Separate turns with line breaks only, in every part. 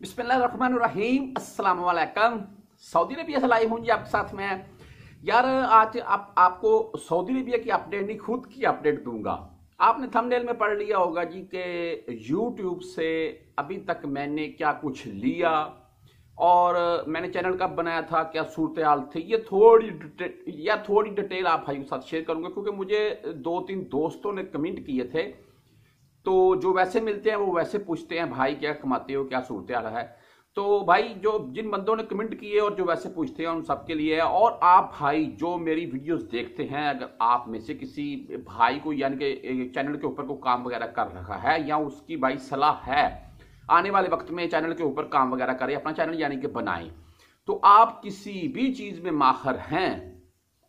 अस्सलाम वालेकुम Saudi Arabia से लाई हूँ जी आपके साथ में। यार, आज आप, आपको सऊदी अरबिया की अपडेट नहीं, खुद की अपडेट दूँगा। आपने थंबनेल में पढ़ लिया होगा जी कि यूट्यूब से अभी तक मैंने क्या कुछ लिया और मैंने चैनल कब बनाया था, क्या सूरत हाल थी, ये थोड़ी डिटेल या थोड़ी डिटेल आप भाई के साथ शेयर करूँगा, क्योंकि मुझे दो तीन दोस्तों ने कमेंट किए थे। तो जो वैसे मिलते हैं, वो वैसे पूछते हैं, भाई, क्या कमाते हो? क्या सूरत हाल है? तो भाई, जो जिन बंदों ने कमेंट किए और जो वैसे पूछते हैं, उन सबके लिए है। और आप भाई, जो मेरी वीडियोस देखते हैं, अगर आप में से किसी भाई को, यानी कि चैनल के ऊपर को काम वगैरह कर रहा है, या उसकी भाई सलाह है, आने वाले वक्त में चैनल के ऊपर काम वगैरह करें, अपना चैनल यानी कि बनाए तो आप किसी भी चीज़ में माहर हैं।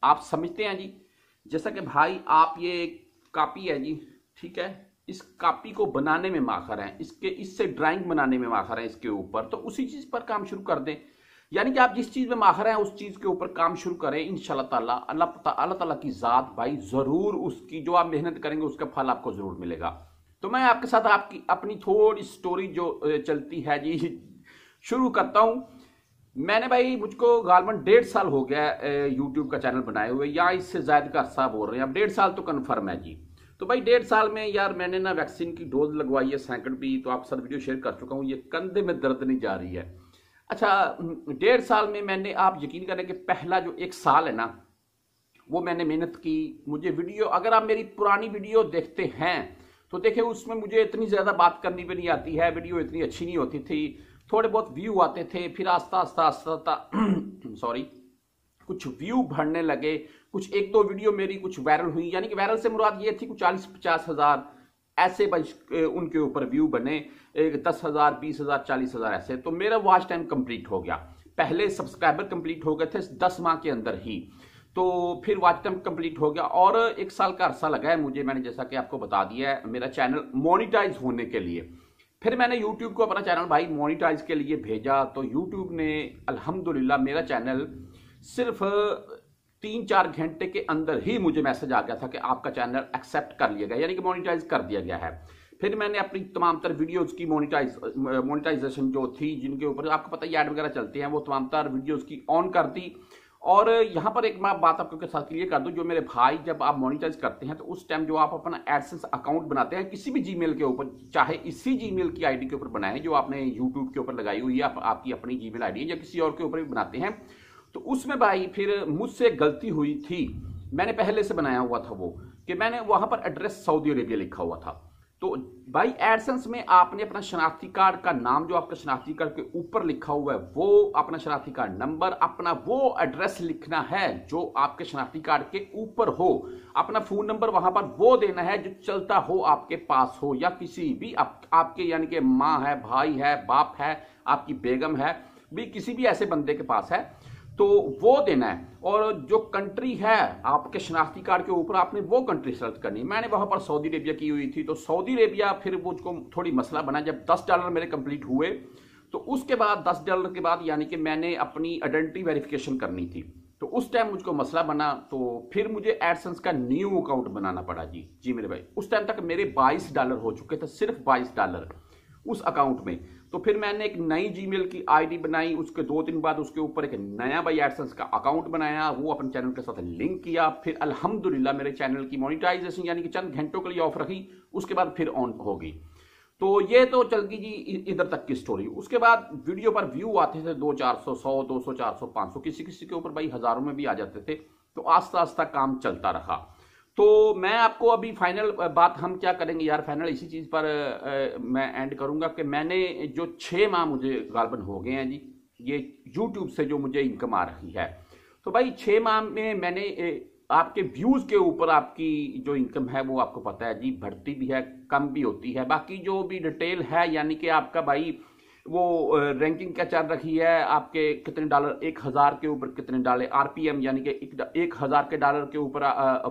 आप समझते हैं जी? जैसा कि भाई, आप ये कापी है जी, ठीक है? इस कापी को बनाने में माखर हैं, इसके, इससे ड्राइंग बनाने में माखर हैं इसके ऊपर तो उसी चीज़ पर काम शुरू कर दें। यानी कि आप जिस चीज़ में माहर हैं, उस चीज़ के ऊपर काम शुरू करें इन अल्लाह अल्लाह ताला की जात भाई ज़रूर उसकी, जो आप मेहनत करेंगे, उसका फल आपको ज़रूर मिलेगा। तो मैं आपके साथ आपकी, अपनी थोड़ी स्टोरी जो चलती है जी, शुरू करता हूँ। मैंने भाई मुझको गालमन डेढ़ साल हो गया यूट्यूब का चैनल बनाए हुए, या इससे ज़्यादा का अरसा बोल रहे हैं, अब डेढ़ साल तो कन्फर्म है जी। तो भाई, डेढ़ साल में यार मैंने ना वैक्सीन की डोज लगवाई है, सेकंड भी तो आप सर वीडियो शेयर कर चुका हूँ। ये कंधे में दर्द नहीं जा रही है। अच्छा डेढ़ साल में मैंने, आप यकीन करें कि पहला जो एक साल है ना, वो मैंने मेहनत की। मुझे वीडियो, अगर आप मेरी पुरानी वीडियो देखते हैं तो देखिए उसमें मुझे इतनी ज़्यादा बात करनी भी नहीं आती है, वीडियो इतनी अच्छी नहीं होती थी। थोड़े बहुत व्यू आते थे, फिर आस्ता आस्ता आस्ता सॉरी कुछ व्यू बढ़ने लगे। कुछ एक दो वीडियो मेरी कुछ वायरल हुई। यानी कि वायरल से मुराद ये थी, कुछ चालीस, पचास हज़ार ऐसे उनके ऊपर व्यू बने। एक दस हज़ार, बीस हज़ार, चालीस हज़ार ऐसे। तो मेरा वॉच टाइम कंप्लीट हो गया। पहले सब्सक्राइबर कंप्लीट हो गए थे दस माह के अंदर ही। तो फिर वॉच टाइम कंप्लीट हो गया और एक साल का अरसा लगा है मुझे। मैंने जैसा कि आपको बता दिया है, मेरा चैनल मोनिटाइज होने के लिए। फिर मैंने यूट्यूब को अपना चैनल भाई मोनिटाइज के लिए भेजा। तो यूट्यूब ने, अल्हम्दुलिल्लाह, मेरा चैनल सिर्फ़ तीन चार घंटे के अंदर ही मुझे मैसेज आ गया था कि आपका चैनल एक्सेप्ट कर लिया गया यानी कि मोनिटाइज कर दिया गया है। फिर मैंने अपनी तमाम तर वीडियोस की मोनिटाइज मोनिटाइजेशन जो थी जिनके ऊपर आपको पता है ऐड वगैरह चलते हैं वो तमाम तर वीडियोज़ की ऑन कर दी। और यहाँ पर एक मैं बात आपके साथ क्लियर कर दूँ जो मेरे भाई जब आप मोनिटाइज करते हैं तो उस टाइम जो आप अपना एडसेंस अकाउंट बनाते हैं किसी भी जीमेल के ऊपर चाहे इसी जीमेल की आईडी के ऊपर बनाए जो आपने यूट्यूब के ऊपर लगाई हुई है आप, आपकी अपनी जीमेल आईडी है या किसी और के ऊपर भी बनाते हैं तो उसमें भाई फिर मुझसे गलती हुई थी। मैंने पहले से बनाया हुआ था वो कि मैंने वहाँ पर एड्रेस सऊदी अरेबिया लिखा हुआ था। तो भाई एडसेंस में आपने अपना शनाख्ती कार्ड का नाम जो आपका शनाख्ती कार्ड के ऊपर लिखा हुआ है वो अपना शनाख्ती कार्ड नंबर अपना वो एड्रेस लिखना है जो आपके शनाख्ती कार्ड के ऊपर हो। अपना फ़ोन नंबर वहाँ पर वो देना है जो चलता हो आपके पास हो या किसी भी आप, आपके यानी कि माँ है भाई है बाप है आपकी बेगम है भी किसी भी ऐसे बंदे के पास है। तो वो देना है। और जो कंट्री है, आपके शनाख्ती कार्ड के ऊपर आपने वो कंट्री सेलेक्ट करनी मैंने वहाँ पर सऊदी अरेबिया की हुई थी तो सऊदी अरेबिया फिर मुझको थोड़ी मसला बना। जब दस डॉलर मेरे कंप्लीट हुए तो उसके बाद, दस डॉलर के बाद यानी कि मैंने अपनी आइडेंटिटी वेरिफिकेशन करनी थी। तो उस टाइम मुझको मसला बना तो फिर मुझे एडसेंस का न्यू अकाउंट बनाना पड़ा जी। जी मेरे भाई, उस टाइम तक मेरे 22 डॉलर हो चुके थे, सिर्फ़ 22 डॉलर उस अकाउंट में। तो फिर मैंने एक नई जीमेल की आईडी बनाई, उसके दो दिन बाद उसके ऊपर एक नया बाई एडसेंस का अकाउंट बनाया, वो अपने चैनल के साथ लिंक किया, फिर अल्हम्दुलिल्लाह मेरे चैनल की मोनिटाइजेशन यानी कि चंद घंटों के लिए ऑफ़ रखी, उसके बाद फिर ऑन होगी तो ये तो चल गई जी इधर तक की स्टोरी उसके बाद वीडियो पर व्यू आते थे, दो चार सौ सौ, दो सौ, चार सौ, पाँच सौ किसी किसी के ऊपर भाई हज़ारों में भी आ जाते थे। तो आस्ता आस्ता काम चलता रहा। तो मैं आपको अभी फाइनल बात हम क्या करेंगे यार फाइनल इसी चीज़ पर मैं एंड करूँगा कि मैंने जो छः माह मुझे गालबन हो गए हैं जी, ये यूट्यूब से जो मुझे इनकम आ रही है। तो भाई छः माह में मैंने आपके व्यूज़ के ऊपर आपकी जो इनकम है वो आपको पता है जी, बढ़ती भी है, कम भी होती है। बाकी जो भी डिटेल है, यानी कि आपका भाई वो रैंकिंग क्या चल रखी है? आपके कितने डॉलर एक हज़ार के ऊपर कितने डॉलर आरपीएम यानी कि एक, एक हज़ार के डॉलर के ऊपर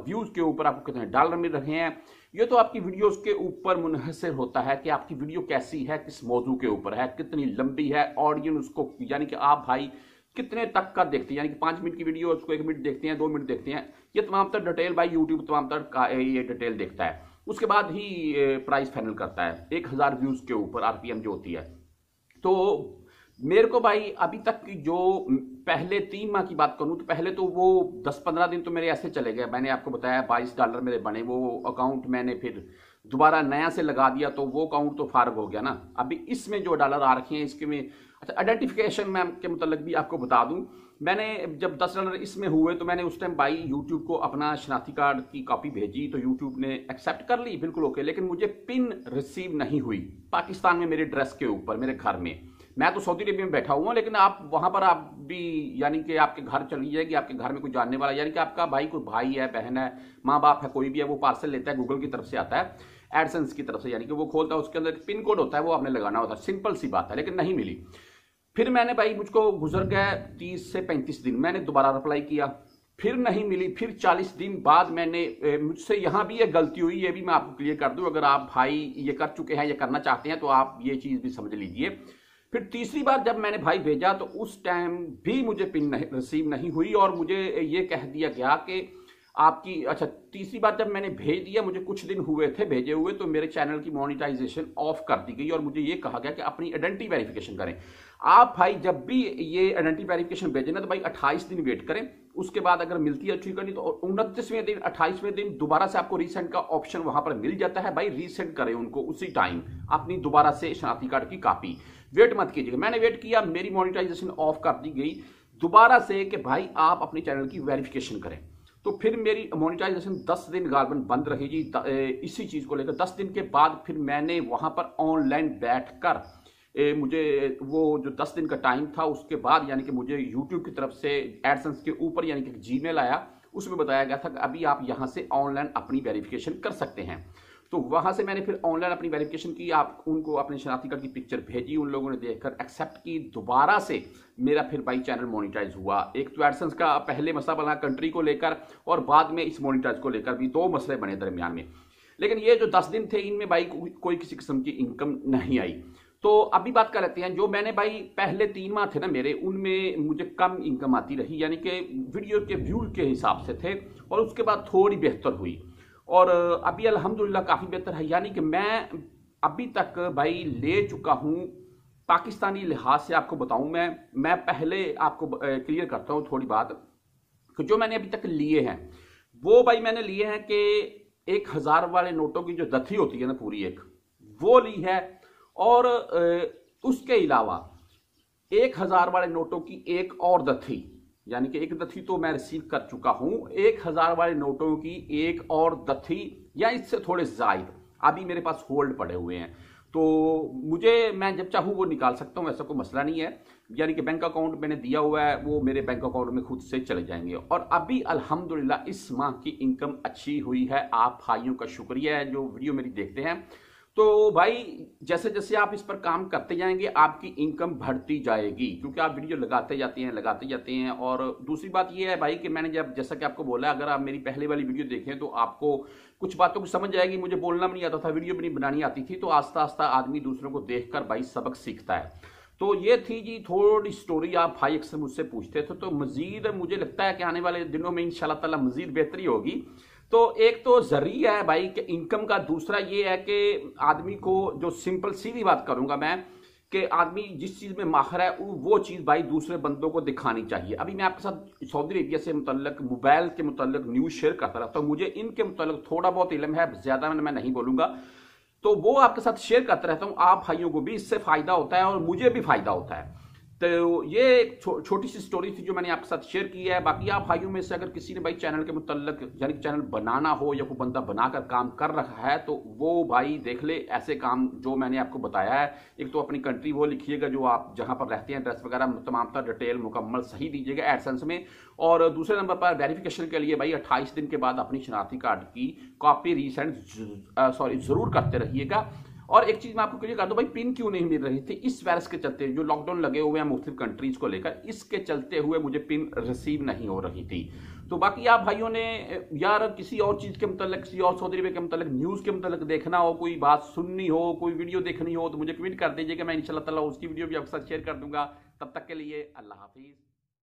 व्यूज़ के ऊपर आपको कितने डॉलर मिल रहे हैं? ये तो आपकी वीडियोस के ऊपर मुनहसर होता है कि आपकी वीडियो कैसी है किस मौजू के ऊपर है कितनी लंबी है ऑडियंस उसको यानी कि आप भाई कितने तक का देखते हैं? यानी कि पाँच मिनट की वीडियो उसको एक मिनट देखते हैं दो मिनट देखते हैं ये तमाम तर डिटेल भाई यूट्यूब तमाम तर ये डिटेल देखता है। उसके बाद ही प्राइस फाइनल करता है एक हज़ार व्यूज़ के ऊपर आरपीएम जो होती है। तो मेरे को भाई, अभी तक की जो पहले तीन माह की बात करूँ तो पहले तो वो दस पंद्रह दिन तो मेरे ऐसे चले गए। मैंने आपको बताया, बाईस डॉलर मेरे बने, वो अकाउंट मैंने फिर दोबारा नया से लगा दिया तो वो अकाउंट तो फारग हो गया ना। अभी इसमें जो डॉलर आ रखे हैं, इसके में अच्छा आइडेंटिफिकेशन मैम के मतलब भी आपको बता दूँ। मैंने जब दस रनर इसमें हुए तो मैंने उस टाइम भाई यूट्यूब को अपना शनाख्ती कार्ड की कॉपी भेजी तो यूट्यूब ने एक्सेप्ट कर ली, बिल्कुल ओके लेकिन मुझे पिन रिसीव नहीं हुई। पाकिस्तान में मेरे ड्रेस के ऊपर, मेरे घर में। मैं तो सऊदी अरेबिया में बैठा हुआ लेकिन आप वहाँ पर आप भी, यानी कि आपके घर चली जाएगी, आपके घर में कोई जानने वाला, यानी कि आपका भाई कोई भाई है, बहन है माँ बाप है, कोई भी है, वो पार्सल लेता है गूगल की तरफ़ से आता है एडसेंस की तरफ़ से, यानी कि वो खोलता है, उसके अंदर पिन कोड होता है, वो आपने लगाना होता है। सिंपल सी बात है, लेकिन नहीं मिली। फिर मैंने भाई मुझको गुजर गया तीस से पैंतीस दिन, मैंने दोबारा अप्लाई किया। फिर नहीं मिली, फिर चालीस दिन बाद मैंने मुझसे यहाँ भी एक गलती हुई, ये भी मैं आपको क्लियर कर दूँ, अगर आप भाई ये कर चुके हैं, ये करना चाहते हैं तो आप ये चीज़ भी समझ लीजिए। फिर तीसरी बार जब मैंने भाई भेजा तो उस टाइम भी मुझे पिन नहीं रिसीव नहीं हुई और मुझे ये कह दिया गया कि आपकी अच्छा तीसरी बार जब मैंने भेज दिया, मुझे कुछ दिन हुए थे, भेजे हुए तो मेरे चैनल की मोनिटाइजेशन ऑफ़ कर दी गई और मुझे ये कहा गया कि अपनी आइडेंटिटी वेरिफिकेशन करें। आप भाई जब भी ये आइडेंटिटी वेरिफिकेशन भेजें ना तो भाई 28 दिन वेट करें। उसके बाद अगर मिलती है ठीक है नहीं तो उनतीसवें दिन, अट्ठाईसवें दिन दोबारा से आपको रीसेंट का ऑप्शन वहाँ पर मिल जाता है। भाई रीसेंट करें उनको उसी टाइम अपनी दोबारा से शनाख्ती कार्ड की कॉपी वेट मत कीजिएगा। मैंने वेट किया, मेरी मोनिटाइजेशन ऑफ़ कर दी गई। दोबारा से कि भाई, आप अपने चैनल की वेरिफिकेशन करें। तो फिर मेरी मोनिटाइजेशन 10 दिन गार्बन बंद रहेगी। इसी चीज़ को लेकर 10 दिन के बाद फिर मैंने वहाँ पर ऑनलाइन बैठकर मुझे, वो जो 10 दिन का टाइम था, उसके बाद यानी कि मुझे यूट्यूब की तरफ़ से एडसेंस के ऊपर यानी कि जीमेल आया, उसमें बताया गया था कि अभी आप यहाँ से ऑनलाइन अपनी वेरिफिकेशन कर सकते हैं। तो वहाँ से मैंने फिर ऑनलाइन अपनी वेरिफिकेशन की, आप, उनको अपने शनाख्ती कार्ड की पिक्चर भेजी, उन लोगों ने देखकर एक्सेप्ट की। दोबारा से मेरा फिर बाई चैनल मोनिटाइज हुआ। एक तो एडसेंस का पहले मसला बना कंट्री को लेकर और बाद में इस मोनिटाइज को लेकर भी दो मसले बने दरमियान में। लेकिन ये जो दस दिन थे, इनमें भाई कोई किसी किस्म की इनकम नहीं आई। तो अभी बात कर लेते हैं, जो मैंने भाई पहले तीन माह थे ना मेरे, उनमें मुझे कम इनकम आती रही, यानी कि वीडियो के व्यू के हिसाब से थे, और उसके बाद थोड़ी बेहतर हुई। और, अभी अल्हम्दुलिल्लाह काफ़ी बेहतर है, यानी कि मैं अभी तक भाई ले चुका हूँ पाकिस्तानी लिहाज से आपको बताऊँ, मैं मैं पहले आपको क्लियर करता हूँ थोड़ी बात कि जो मैंने अभी तक लिए हैं, वो भाई मैंने लिए हैं कि एक हज़ार वाले नोटों की जो दथी होती है ना पूरी एक, वो ली है और उसके अलावा एक हज़ार वाले नोटों की एक और दथी, यानी कि एक दथी तो मैं रिसीव कर चुका हूँ, एक हज़ार वाले नोटों की एक और दथी, या इससे थोड़े जायद, अभी मेरे पास होल्ड पड़े हुए हैं। तो मुझे, मैं जब चाहूँ वो निकाल सकता हूँ, ऐसा कोई मसला नहीं है। यानी कि बैंक अकाउंट मैंने दिया हुआ है, वो मेरे बैंक अकाउंट में खुद से चले जाएँगे। और अभी अल्हम्दुलिल्लाह इस माह की इनकम अच्छी हुई है। आप भाइयों का शुक्रिया है, जो वीडियो मेरी देखते हैं। तो भाई, जैसे जैसे आप इस पर काम करते जाएँगे, आपकी इनकम बढ़ती जाएगी, क्योंकि आप वीडियो लगाते जाते हैं, लगाते जाते हैं। और दूसरी बात यह है भाई कि मैंने जब, जैसा कि आपको बोला, अगर आप मेरी पहले वाली वीडियो देखें तो आपको कुछ बातों की समझ आएगी। मुझे बोलना भी नहीं आता था वीडियो भी नहीं बनानी आती थी तो आस्ता आस्ता आदमी दूसरों को देख भाई सबक सीखता है। तो ये थी जी, थोड़ी स्टोरी आप भाई अक्सर मुझसे पूछते थे तो मजीद मुझे लगता है कि आने वाले दिनों में इन ताला मजीद बेहतरी होगी। तो एक तो ज़रिया है भाई कि इनकम का, दूसरा ये है कि आदमी को जो सिंपल सीधी बात करूँगा मैं कि आदमी जिस चीज़ में माहर है वो चीज़ भाई दूसरे बंदों को दिखानी चाहिए। अभी मैं आपके साथ सऊदी अरेबिया से मुतलक मोबाइल के मुतलक न्यूज़ शेयर करता रहता हूँ। मुझे इनके मुतलक थोड़ा बहुत इलम है, ज़्यादा मैं नहीं बोलूँगा। तो वो आपके साथ शेयर करता रहता हूँ। आप भाइयों को भी इससे फ़ायदा होता है और मुझे भी फ़ायदा होता है। तो ये एक छो, छोटी सी स्टोरी थी जो मैंने आपके साथ शेयर की है। बाकी आप भाइयों में से अगर किसी ने भाई चैनल के मुतलक यानी चैनल बनाना हो या कोई बंदा बनाकर काम कर रहा है तो वो भाई देख ले ऐसे काम जो मैंने आपको बताया है। एक तो अपनी कंट्री वो लिखिएगा जो आप जहाँ पर रहते हैं एड्रेस वगैरह तमाम तरह डिटेल मुकम्मल सही दीजिएगा एडसेंस में। और दूसरे नंबर पर वेरिफिकेशन के लिए भाई अट्ठाईस दिन के बाद अपनी शनाख्ती कार्ड की कॉपी रीसेंट सॉरी ज़रूर करते रहिएगा। और एक चीज़ मैं आपको क्लियर कर दूँ, भाई पिन क्यों नहीं मिल रही थी? इस वायरस के चलते जो लॉकडाउन लगे हुए हैं मुख्तलिफ़ कंट्रीज़ को लेकर, इसके चलते हुए मुझे पिन रिसीव नहीं हो रही थी। तो बाकी आप भाइयों ने, यार किसी और चीज़ के मतलब किसी और सऊदी अरबिया के मतलब न्यूज़ के मतलब देखना हो, कोई बात सुननी हो, कोई वीडियो देखनी हो तो मुझे कमेंट कर दीजिएगा मैं इंशाल्लाह ताला उसकी वीडियो भी आपके साथ शेयर कर दूँगा। तब तक के लिए अल्लाह हाफिज़।